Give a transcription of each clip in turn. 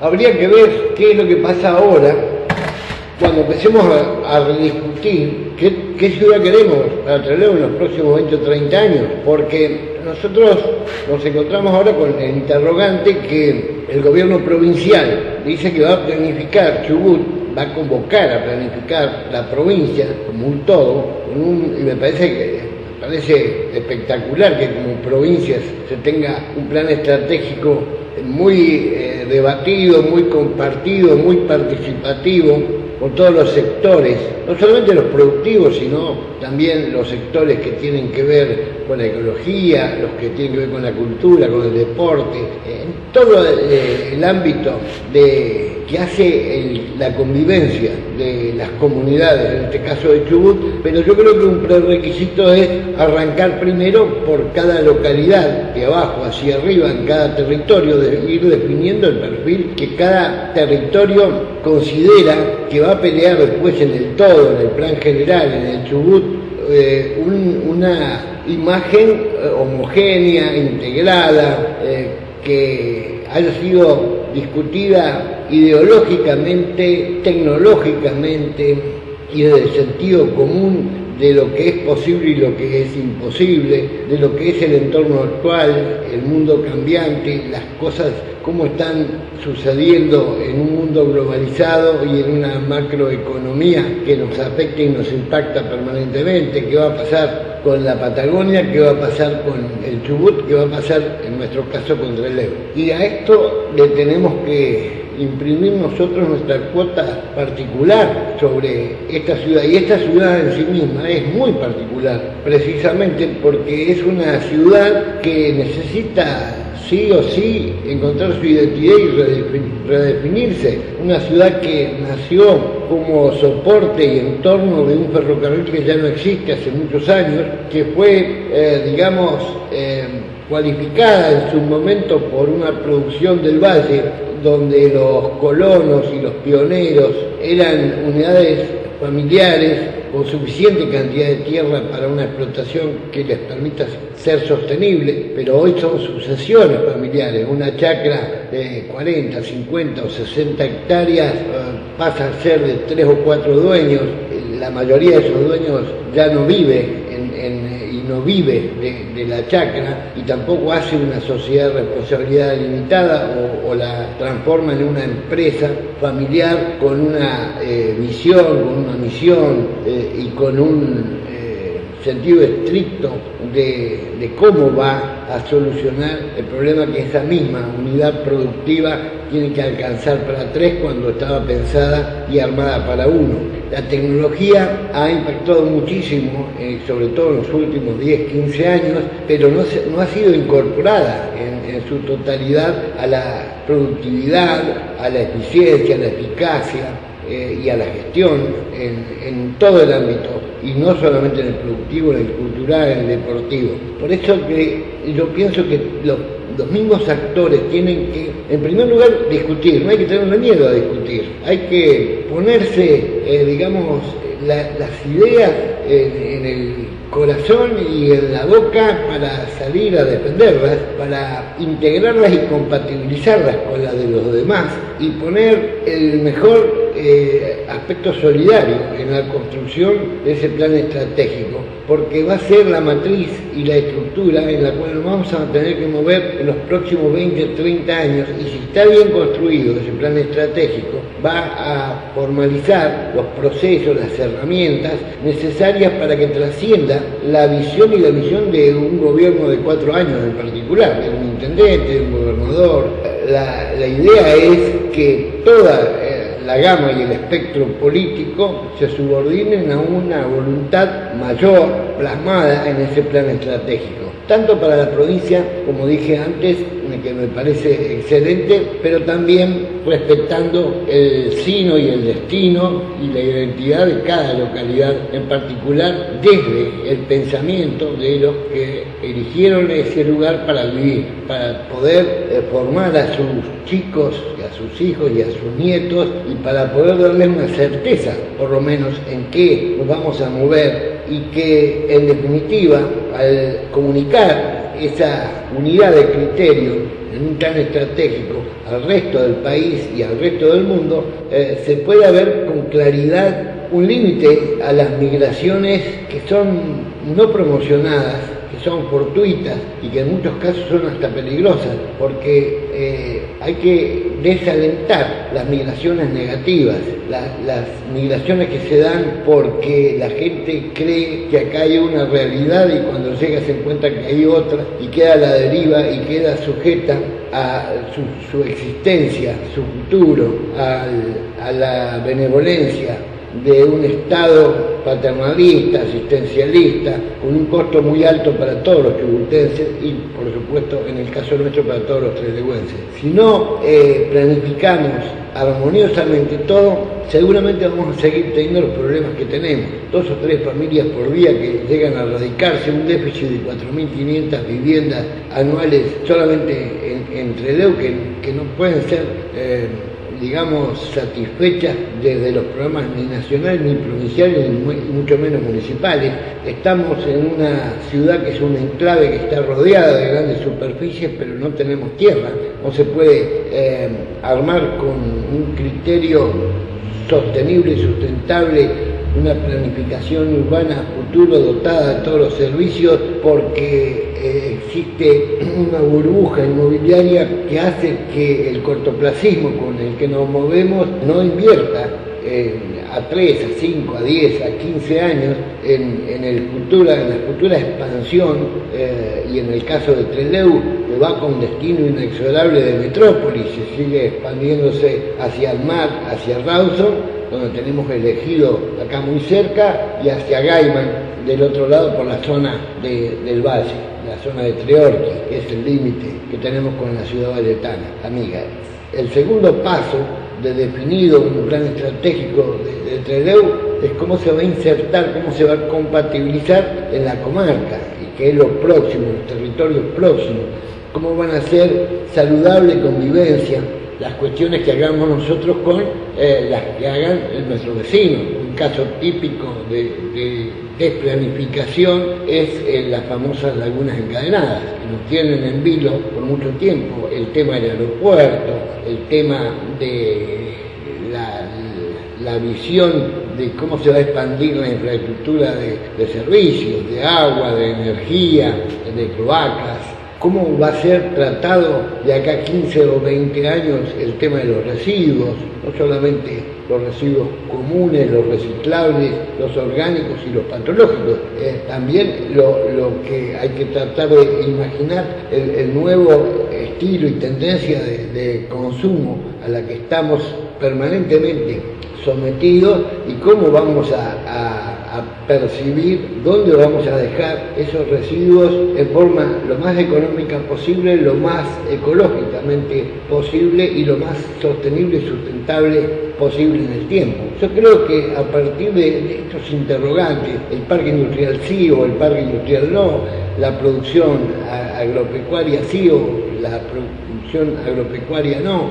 Habría que ver qué es lo que pasa ahora cuando empecemos a, a rediscutir qué, qué, ciudad queremos para Trelew en los próximos 20 o 30 años, porque nosotros nos encontramos ahora con el interrogante que el gobierno provincial dice que va a planificar Chubut, va a convocar a planificar la provincia como un todo, y me parece que parece espectacular que como provincias se tenga un plan estratégico muy eh, debatido, muy compartido, muy participativo con todos los sectores, no solamente los productivos, sino también los sectores que tienen que ver con la ecología, los que tienen que ver con la cultura, con el deporte, en todo eh, el ámbito de, que hace la convivencia de las comunidades, en este caso de Chubut, pero yo creo que un prerequisito es arrancar primero por cada localidad, de abajo hacia arriba, en cada territorio, de ir definiendo el perfil que cada territorio considera que va a pelear después en el todo, en el plan general, en el Chubut, eh, un, una imagen eh, homogénea, integrada, eh, que haya sido discutida ideológicamente, tecnológicamente y desde el sentido común de lo que es posible y lo que es imposible, de lo que es el entorno actual, el mundo cambiante, las cosas cómo están sucediendo en un mundo globalizado y en una macroeconomía que nos afecta y nos impacta permanentemente, qué va a pasar con la Patagonia, qué va a pasar con el Chubut, qué va a pasar en nuestro caso con el Ebro. Y a esto le tenemos que imprimir nosotros nuestra cuota particular sobre esta ciudad. Y esta ciudad en sí misma es muy particular, precisamente porque es una ciudad que necesita sí o sí encontrar su identidad y redefinirse. Una ciudad que nació como soporte y entorno de un ferrocarril que ya no existe hace muchos años, que fue, eh, digamos, eh, cualificada en su momento por una producción del Valle, donde los colonos y los pioneros eran unidades familiares con suficiente cantidad de tierra para una explotación que les permita ser sostenible, pero hoy son sucesiones familiares. Una chacra de 40, 50 o 60 hectáreas pasa a ser de tres o cuatro dueños. La mayoría de esos dueños ya no vive en, en no vive de, la chacra y tampoco hace una sociedad de responsabilidad limitada o, la transforma en una empresa familiar con una eh, visión, con una misión eh, y con un sentido estricto de, cómo va a solucionar el problema que esa misma unidad productiva tiene que alcanzar para tres cuando estaba pensada y armada para uno. La tecnología ha impactado muchísimo, eh, sobre todo en los últimos 10, 15 años, pero no, no ha sido incorporada en, su totalidad a la productividad, a la eficiencia, a la eficacia eh, y a la gestión en, todo el ámbito, y no solamente en el productivo, en el cultural, en el deportivo. Por eso que yo pienso que los mismos actores tienen que, en primer lugar, discutir, no hay que tener miedo a discutir, hay que ponerse, eh, digamos, la, las ideas en, el corazón y en la boca para salir a defenderlas, para integrarlas y compatibilizarlas con las de los demás y poner el mejor eh, aspecto solidario en la construcción de ese plan estratégico, porque va a ser la matriz y la estructura en la cual nos vamos a tener que mover en los próximos 20, 30 años, y si está bien construido ese plan estratégico, va a formalizar los procesos, las herramientas necesarias para que trascienda la visión y la misión de un gobierno de cuatro años en particular, de un intendente, de un gobernador. La, la idea es que toda la gama y el espectro político se subordinen a una voluntad mayor plasmada en ese plan estratégico, tanto para la provincia, como dije antes, que me parece excelente, pero también respetando el sino y el destino y la identidad de cada localidad en particular desde el pensamiento de los que eligieron ese lugar para vivir, para poder eh, formar a sus chicos y a sus hijos y a sus nietos y para poder darles una certeza, por lo menos, en qué nos vamos a mover y que en definitiva al comunicar esa unidad de criterio en un plan estratégico al resto del país y al resto del mundo, eh, se pueda ver con claridad un límite a las migraciones que son no promocionadas son fortuitas y que en muchos casos son hasta peligrosas, porque eh, hay que desalentar las migraciones negativas, las migraciones que se dan porque la gente cree que acá hay una realidad y cuando llega se encuentra que hay otra y queda a la deriva y queda sujeta a su, existencia, su futuro, a la benevolencia de un Estado paternalista, asistencialista, con un costo muy alto para todos los tributenses y, por supuesto, en el caso nuestro, para todos los trelegüenses. Si no eh, planificamos armoniosamente todo, seguramente vamos a seguir teniendo los problemas que tenemos. Dos o tres familias por día que llegan a radicarse, un déficit de 4.500 viviendas anuales solamente en, en que, no pueden ser... Eh, digamos, satisfechas desde los programas ni nacionales, ni provinciales, ni mucho menos municipales. Estamos en una ciudad que es un enclave que está rodeada de grandes superficies, pero no tenemos tierra. No se puede eh, armar con un criterio sostenible y sustentable una planificación urbana futuro dotada de todos los servicios porque eh, existe una burbuja inmobiliaria que hace que el cortoplacismo con el que nos movemos no invierta a 3, a 5, a 10, a 15 años en, en la futura expansión eh, y en el caso de Trelew que va con destino inexorable de metrópolis, se sigue expandiéndose hacia el mar, hacia Rawson donde tenemos elegido acá muy cerca, y hacia Gaiman, del otro lado por la zona del valle, la zona de Treorqui, que es el límite que tenemos con la ciudad valetana, amiga. El segundo paso de definido un plan estratégico de, de es cómo se va a insertar, cómo se va a compatibilizar en la comarca, y que es lo próximo, los territorios próximos, cómo van a ser saludable convivencia las cuestiones que hagamos nosotros con eh, las que hagan nuestros vecinos. Un caso típico de, desplanificación es eh, las famosas lagunas encadenadas, que nos tienen en vilo por mucho tiempo. El tema del aeropuerto, el tema de la, visión de cómo se va a expandir la infraestructura de servicios, de agua, de energía, de cloacas, cómo va a ser tratado de acá 15 o 20 años el tema de los residuos, no solamente los residuos comunes, los reciclables, los orgánicos y los patológicos, eh, también lo, que hay que tratar de imaginar el, nuevo estilo y tendencia de, consumo a la que estamos permanentemente sometidos y cómo vamos a percibir dónde vamos a dejar esos residuos en forma lo más económica posible, lo más ecológicamente posible y lo más sostenible y sustentable posible en el tiempo. Yo creo que a partir de estos interrogantes, el parque industrial sí o el parque industrial no, la producción agropecuaria sí o la producción agropecuaria no,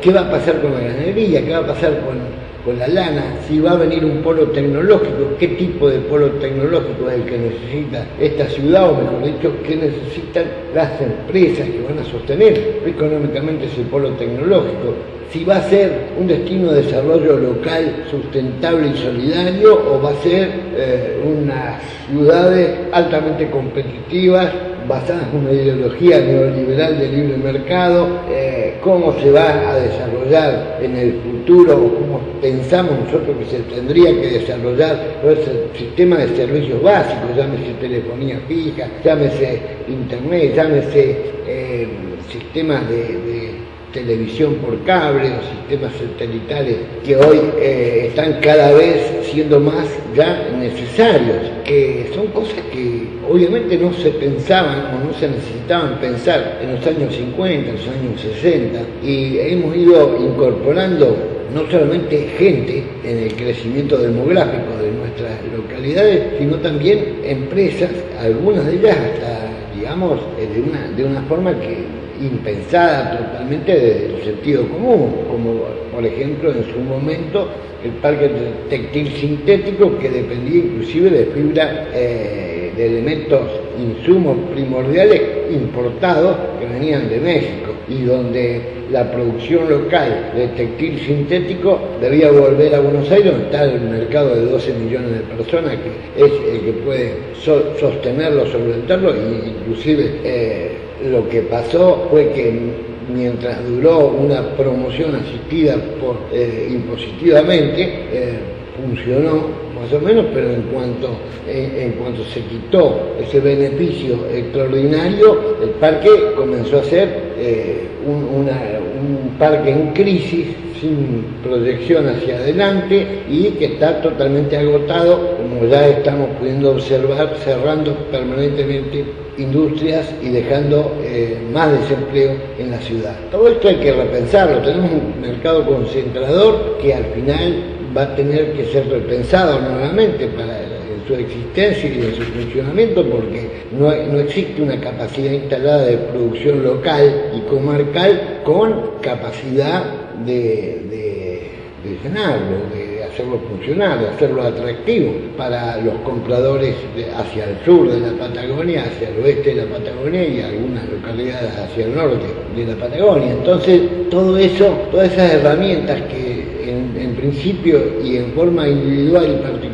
qué va a pasar con la ganadería, qué va a pasar con con la lana, si va a venir un polo tecnológico, qué tipo de polo tecnológico es el que necesita esta ciudad, o mejor dicho, qué necesitan las empresas que van a sostener económicamente ese polo tecnológico, si va a ser un destino de desarrollo local sustentable y solidario o va a ser eh, unas ciudades altamente competitivas basadas en una ideología neoliberal de libre mercado, eh, cómo se va a desarrollar en el futuro o cómo pensamos nosotros que se tendría que desarrollar todo ese sistema de servicios básicos, llámese telefonía fija, llámese internet, llámese eh, sistemas de televisión por cable, los sistemas satelitales que hoy eh, están cada vez siendo más ya necesarios, que son cosas que obviamente no se pensaban o no se necesitaban pensar en los años 50, en los años 60, y hemos ido incorporando no solamente gente en el crecimiento demográfico de nuestras localidades, sino también empresas, algunas de ellas hasta, digamos, de una, de una forma que impensada totalmente desde el sentido común, como por ejemplo en su momento el parque textil sintético que dependía inclusive de fibra eh, de, elementos, insumos primordiales importados que venían de México y donde la producción local de textil sintético debía volver a Buenos Aires, donde está el mercado de 12 millones de personas, que es el que puede sostenerlo, solventarlo, e inclusive eh, lo que pasó fue que mientras duró una promoción asistida por, eh, impositivamente, eh, funcionó más o menos, pero en cuanto, en, cuanto se quitó ese beneficio extraordinario, el parque comenzó a ser eh, un, un parque en crisis, sin proyección hacia adelante y que está totalmente agotado, como ya estamos pudiendo observar, cerrando permanentemente industrias y dejando eh, más desempleo en la ciudad. Todo esto hay que repensarlo, tenemos un mercado concentrador que al final va a tener que ser repensado nuevamente para su existencia y de su funcionamiento porque no, no, existe una capacidad instalada de producción local y comarcal con capacidad de, de, de llenarlo, de hacerlo funcionar, hacerlo atractivo para los compradores hacia el sur de la Patagonia, hacia el oeste de la Patagonia y algunas localidades hacia el norte de la Patagonia. Entonces, todo eso, todas esas herramientas que en, principio y en forma individual y particular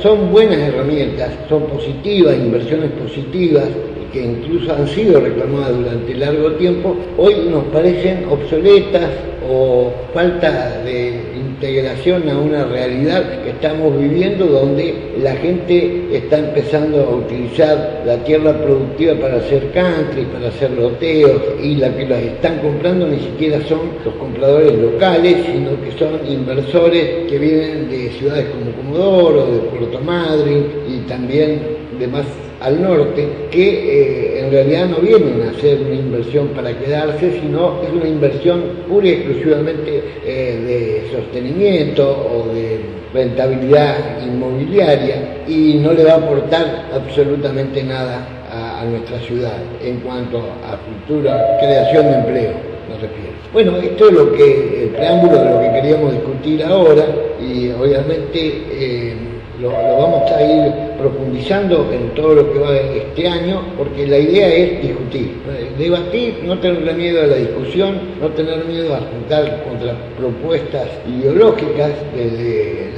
son buenas herramientas, son positivas, inversiones positivas, que incluso han sido reclamadas durante largo tiempo, hoy nos parecen obsoletas o falta de integración a una realidad que estamos viviendo donde la gente está empezando a utilizar la tierra productiva para hacer country, para hacer loteos y la que las están comprando ni siquiera son los compradores locales, sino que son inversores que vienen de ciudades como Comodoro, de Puerto Madryn y también de más al norte, que eh, en realidad no vienen a hacer una inversión para quedarse, sino es una inversión pura y exclusivamente eh, de sostenimiento o de rentabilidad inmobiliaria y no le va a aportar absolutamente nada a, nuestra ciudad en cuanto a futura creación de empleo. Me refiero. Bueno, esto es lo que, el preámbulo de lo que queríamos discutir ahora y obviamente eh, lo, vamos a ir profundizando en todo lo que va este año, porque la idea es discutir, debatir, no tener miedo a la discusión, no tener miedo a juntar contra propuestas ideológicas desde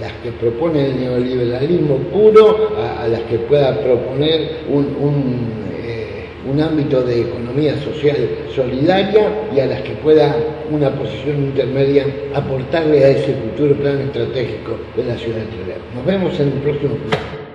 las que propone el neoliberalismo puro a, las que pueda proponer un un ámbito de economía social solidaria y a las que pueda una posición intermedia aportarle a ese futuro plan estratégico de la ciudad de Trelew. Nos vemos en el próximo programa.